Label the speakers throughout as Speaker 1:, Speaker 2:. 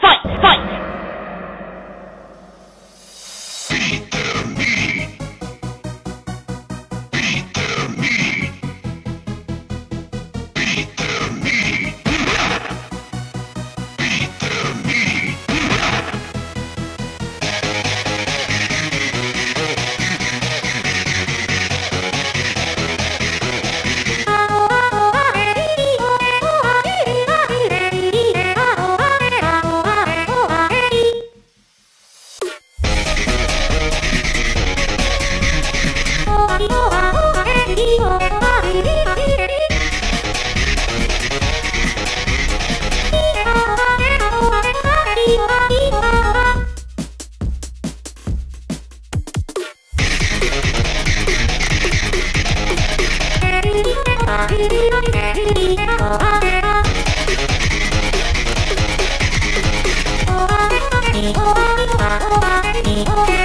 Speaker 1: fight, fight! Oh,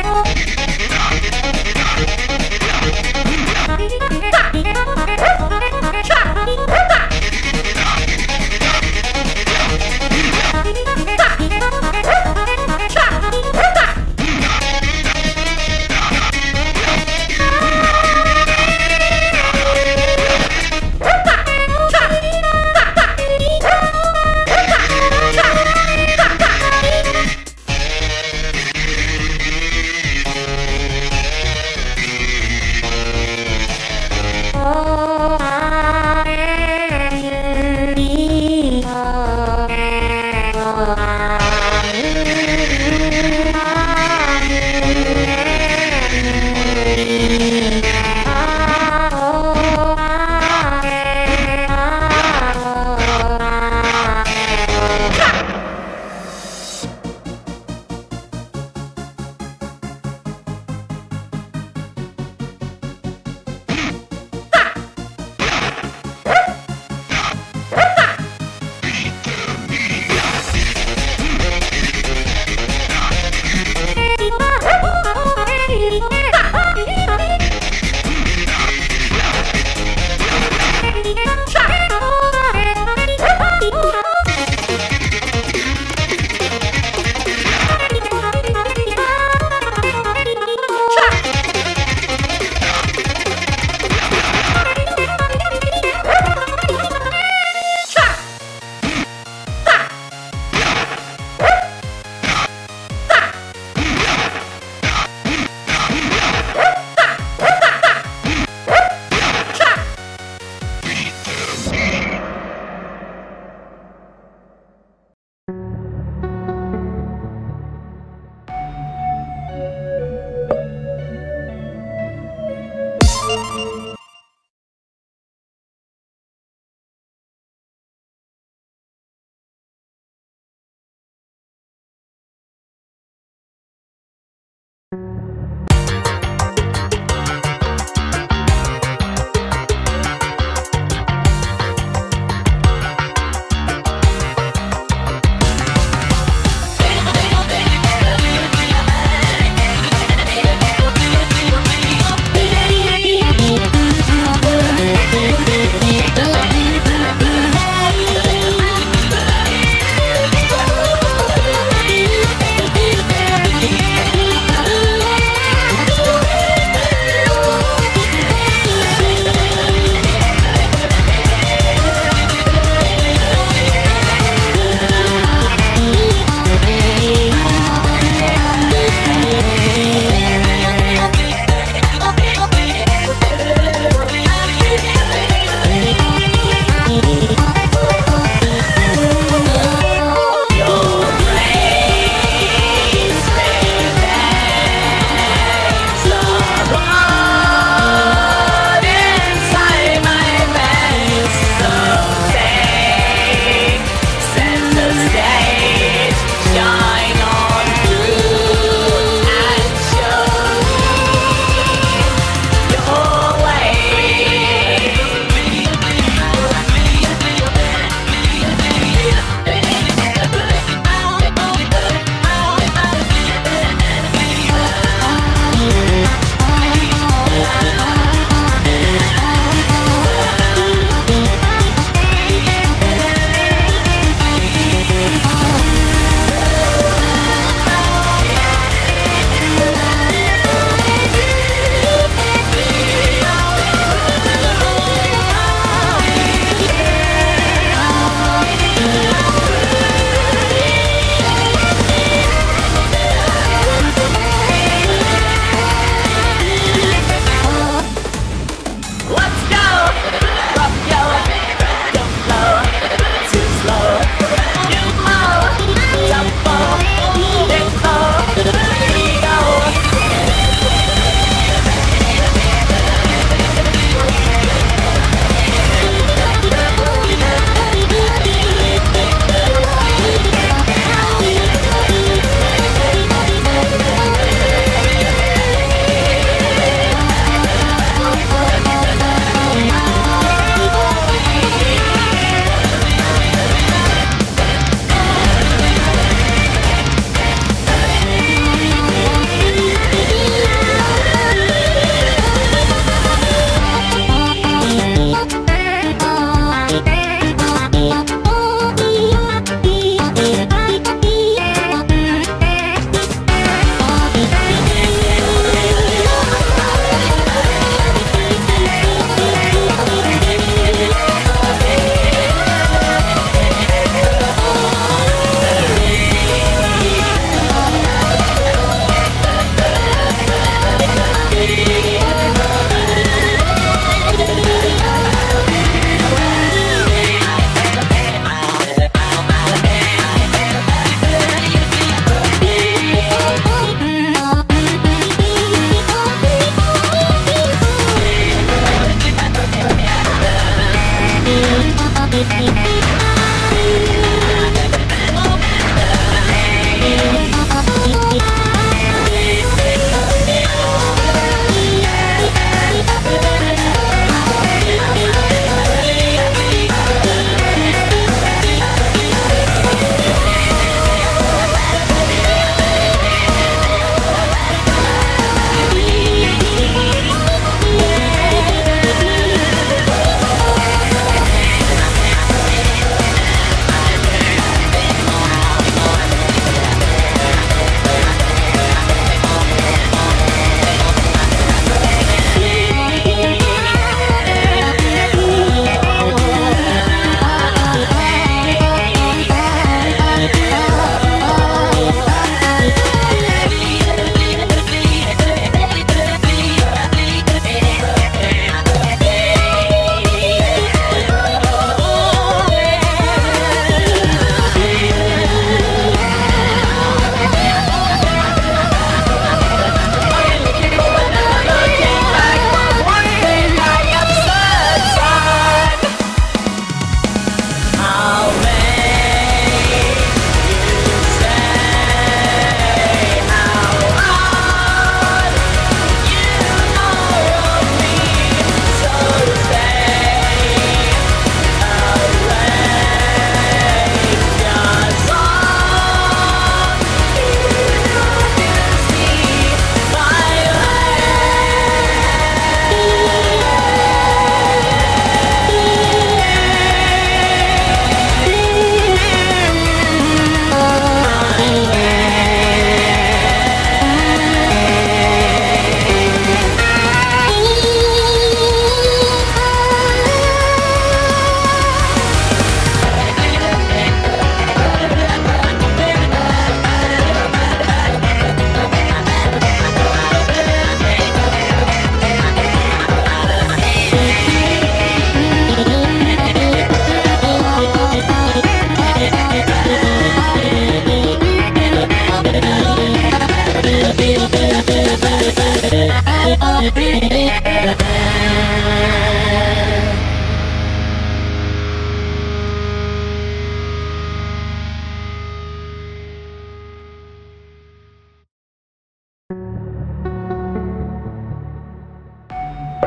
Speaker 1: me.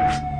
Speaker 2: You